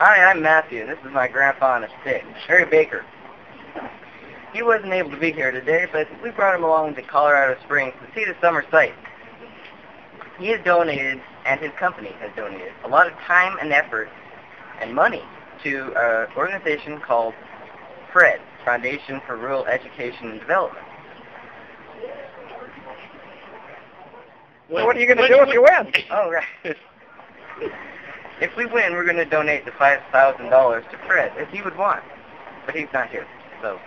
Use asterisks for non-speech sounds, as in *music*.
Hi, I'm Matthew, this is my grandpa on a stick, Harry Baker. He wasn't able to be here today, but we brought him along to Colorado Springs to see the summer sights. He has donated, and his company has donated, a lot of time and effort and money to an organization called FRED, Foundation for Rural Education and Development. So what are you going to do if you win? Oh, right. *laughs* if we win, we're going to donate the $5,000 to Fred, if he would want. But he's not here, so